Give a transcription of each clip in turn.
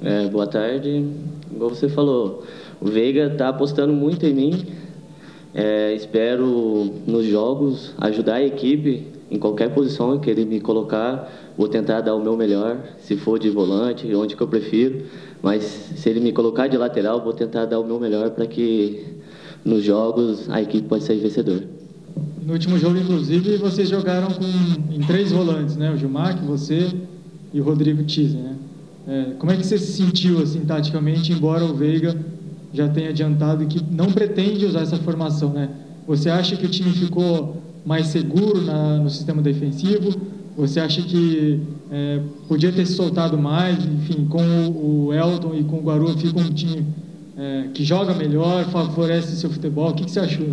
É, boa tarde. Igual você falou, o Veiga está apostando muito em mim. É, espero nos jogos ajudar a equipe em qualquer posição que ele me colocar. Vou tentar dar o meu melhor, se for de volante, onde que eu prefiro. Mas se ele me colocar de lateral, vou tentar dar o meu melhor para que nos jogos a equipe possa sair vencedor. No último jogo, inclusive, vocês jogaram com, em três volantes, né? O Gilmar, você e o Rodrigo Tizen, né? É, como é que você se sentiu, assim, taticamente, embora o Veiga já tenha adiantado que não pretende usar essa formação, né? Você acha que o time ficou mais seguro na, no sistema defensivo? Você acha que é, podia ter se soltado mais? Enfim, com o, o Elton e com o Guaru fica um time é, que joga melhor, favorece seu futebol. O que, que você achou?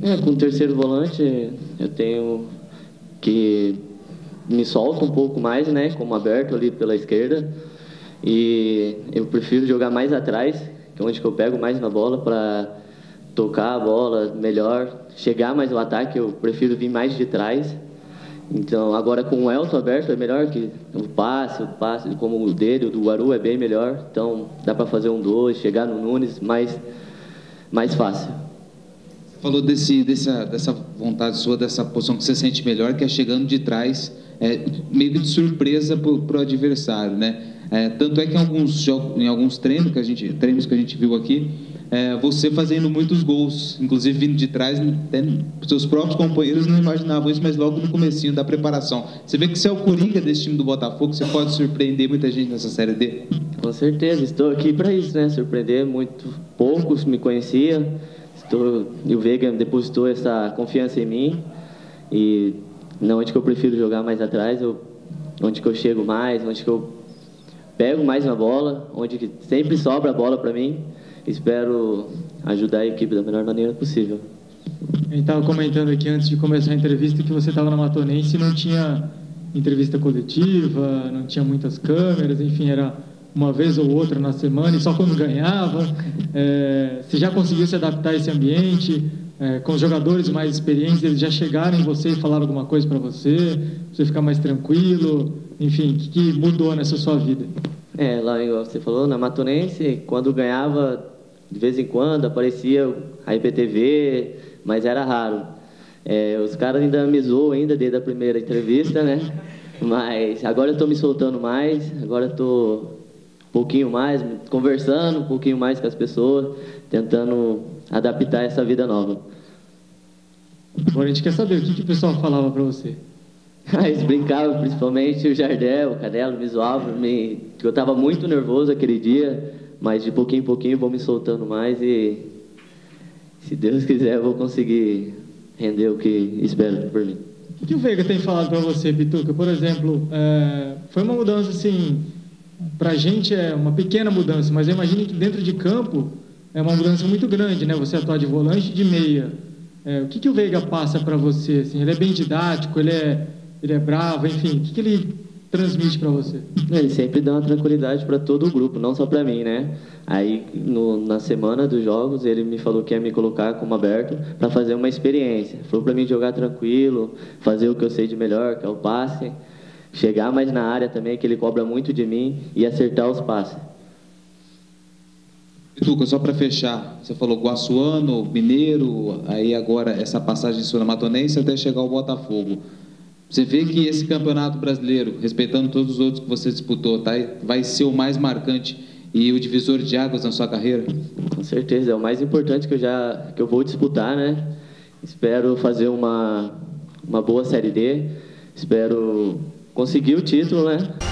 É, com o terceiro volante, eu tenho que me solta um pouco mais, né? Como aberto ali pela esquerda. E eu prefiro jogar mais atrás, que é onde eu pego mais na bola para tocar a bola melhor, chegar mais no ataque, eu prefiro vir mais de trás. Então, agora com o Elton aberto é melhor que o passe, o passe como o dele, o do Guaru é bem melhor. Então, dá para fazer um dois, chegar no Nunes mais, mais fácil. Você falou desse, dessa, dessa vontade sua, dessa posição que você sente melhor, que é chegando de trás, é, meio que de surpresa para o adversário, né? É, tanto é que em alguns, em alguns treinos que a gente, treinos que a gente viu aqui, é, você fazendo muitos gols, inclusive vindo de trás, até seus próprios companheiros não imaginavam isso, mas logo no comecinho da preparação. Você vê que você é o coringa desse time do Botafogo, você pode surpreender muita gente nessa Série D? Com certeza, estou aqui para isso, né? Surpreender muito, poucos me conheciam, estou, e o Veiga depositou essa confiança em mim, e não onde que eu prefiro jogar mais atrás, eu, onde que eu chego mais, onde que eu pego mais na bola, onde sempre sobra a bola para mim, espero ajudar a equipe da melhor maneira possível. A gente estava comentando aqui antes de começar a entrevista que você estava na Matonense e não tinha entrevista coletiva, não tinha muitas câmeras, enfim, era uma vez ou outra na semana e só quando ganhava. É, você já conseguiu se adaptar a esse ambiente? É, com os jogadores mais experientes, eles já chegaram em você e falaram alguma coisa para você, você ficar mais tranquilo? Enfim, o que, que mudou nessa sua vida? É, lá você falou, na Matonense, quando ganhava, de vez em quando aparecia a IPTV, mas era raro. É, os caras ainda me zoam ainda desde a primeira entrevista, né? Mas agora eu estou me soltando mais, agora estou um pouquinho mais, conversando um pouquinho mais com as pessoas, tentando adaptar essa vida nova. Agora a gente quer saber o que, que o pessoal falava para você. Eles brincavam, principalmente o Jardel, o Canelo, me zoavam, me... eu estava muito nervoso aquele dia, mas de pouquinho em pouquinho vou me soltando mais e, se Deus quiser, eu vou conseguir render o que espero por mim. O que o Veiga tem falado para você, Pituca? Por exemplo, é... foi uma mudança assim, para a gente é uma pequena mudança, mas eu imagino que dentro de campo é uma mudança muito grande, né? Você atuar de volante de meia. É, o que, que o Veiga passa para você? Assim, ele é bem didático, ele é ele é bravo, enfim, o que, que ele transmite para você? Ele sempre dá uma tranquilidade para todo o grupo, não só para mim, né? Aí, no, na semana dos jogos, ele me falou que ia me colocar como aberto para fazer uma experiência. Falou para mim jogar tranquilo, fazer o que eu sei de melhor, que é o passe, chegar mais na área também, que ele cobra muito de mim, e acertar os passes. Tuca, só para fechar, você falou Guaçuano, Mineiro, aí agora essa passagem sua na Matonense até chegar ao Botafogo. Você vê que esse campeonato brasileiro, respeitando todos os outros que você disputou, tá, vai ser o mais marcante e o divisor de águas na sua carreira? Com certeza, é o mais importante que eu já que eu vou disputar, né? Espero fazer uma uma boa série D, espero conseguir o título, né?